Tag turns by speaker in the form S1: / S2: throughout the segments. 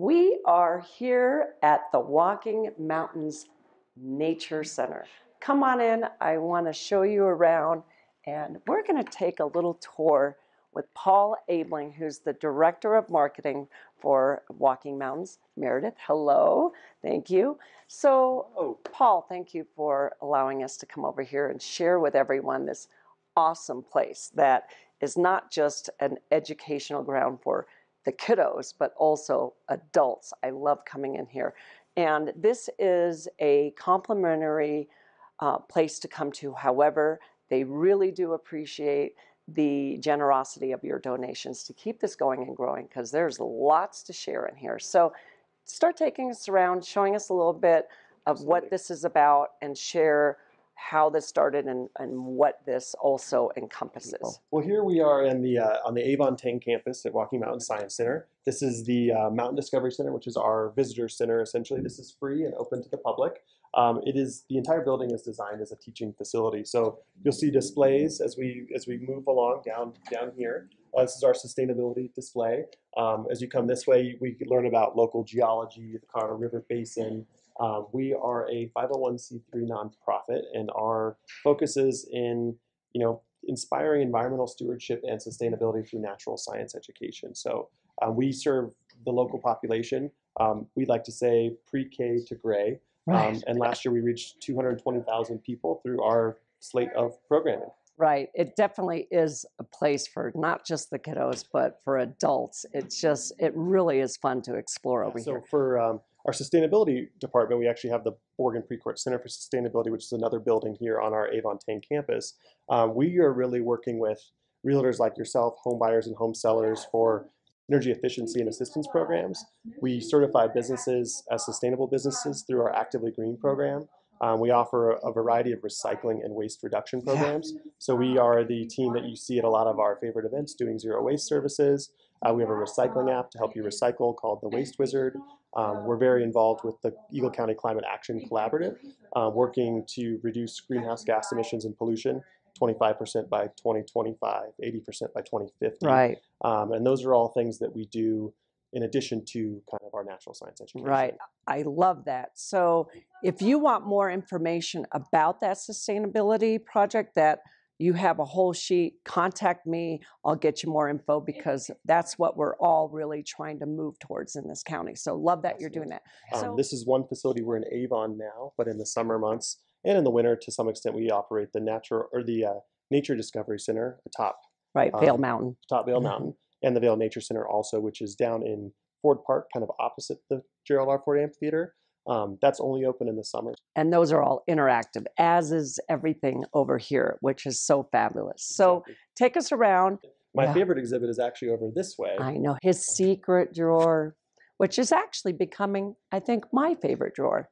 S1: We are here at the Walking Mountains Nature Center. Come on in, I want to show you around, and we're going to take a little tour with Paul Abling, who's the Director of Marketing for Walking Mountains. Meredith, hello, thank you. So,
S2: Oh,
S1: Paul, thank you for allowing us to come over here and share with everyone this awesome place that is not just an educational ground for the kiddos, but also adults. I love coming in here. And this is a complimentary uh, place to come to. However, they really do appreciate the generosity of your donations to keep this going and growing because there's lots to share in here. So start taking us around, showing us a little bit of what this is about and share how this started and, and what this also encompasses.
S2: well, here we are in the uh, on the Avon Tang campus at Walking Mountain Science Center. This is the uh, Mountain Discovery Center, which is our visitor center. Essentially, this is free and open to the public. Um, it is the entire building is designed as a teaching facility. So you'll see displays as we as we move along down down here. Uh, this is our sustainability display. Um, as you come this way, we learn about local geology, the Colorado River Basin. Um, we are a 501c3 nonprofit, and our focus is in you know inspiring environmental stewardship and sustainability through natural science education. So uh, we serve the local population. Um, we'd like to say pre-K to gray. Um, and last year we reached 220,000 people through our slate of programming.
S1: Right. It definitely is a place for not just the kiddos, but for adults. It's just, it really is fun to explore over
S2: so
S1: here.
S2: for um, our sustainability department, we actually have the Oregon Precourt Center for Sustainability, which is another building here on our Avon Tang campus. Um, we are really working with realtors like yourself, home buyers and home sellers for energy efficiency and assistance programs. We certify businesses as sustainable businesses through our Actively Green program. Um, we offer a, variety of recycling and waste reduction programs. So we are the team that you see at a lot of our favorite events doing zero waste services. Uh, we have a recycling app to help you recycle called the Waste Wizard. Um, we're very involved with the Eagle County Climate Action Collaborative, uh, working to reduce greenhouse gas emissions and pollution 25% by 2025, 80% by 2050.
S1: Right.
S2: Um, and those are all things that we do in addition to kind of our natural science education.
S1: Right. I love that. So if you want more information about that sustainability project that you have a whole sheet, contact me. I'll get you more info because that's what we're all really trying to move towards in this county. So love that you're doing that.
S2: Um,
S1: So
S2: this is one facility we're in Avon now, but in the summer months and in the winter, to some extent, we operate the natural or the uh, Nature Discovery Center atop
S1: right,
S2: um,
S1: Vail Mountain.
S2: top Vail
S1: Mhm.
S2: Mountain, and the Vail Nature Center also, which is down in Ford Park, kind of opposite the Gerald R. Ford Amphitheater. Um, that's only open in the summer.
S1: And those are all interactive, as is everything over here, which is so fabulous. So take us around.
S2: my
S1: yeah.
S2: favorite exhibit is actually over this way.
S1: I know his secret drawer, which is actually becoming, I think, my favorite drawer.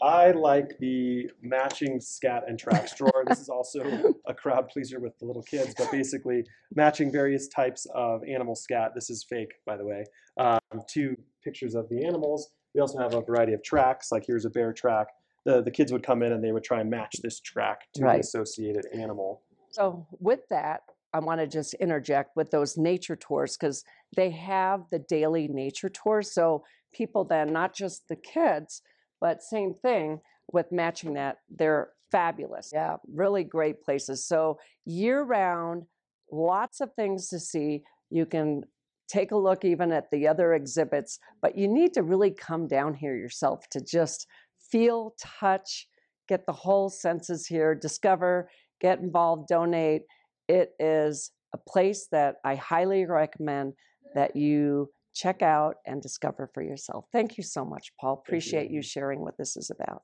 S2: I like the matching scat and tracks drawer. this is also a crowd pleaser with the little kids, but basically matching various types of animal scat. This is fake, by the way. Um, to pictures of the animals. We also have a variety of tracks. Like here's a bear track. The the kids would come in and they would try and match this track to
S1: Right.
S2: the associated animal.
S1: So, with that, I want to just interject with those nature tours because they have the daily nature tours. So, people then, not just the kids, but same thing with matching that, they're fabulous. Yeah, really great places. So, year round, lots of things to see. You can take a look even at the other exhibits, but you need to really come down here yourself to just feel, touch, get the whole senses here, discover, get involved, donate. It is a place that I highly recommend that you check out and discover for yourself. Thank you so much, Paul.
S2: you.
S1: Appreciate you sharing what this is about.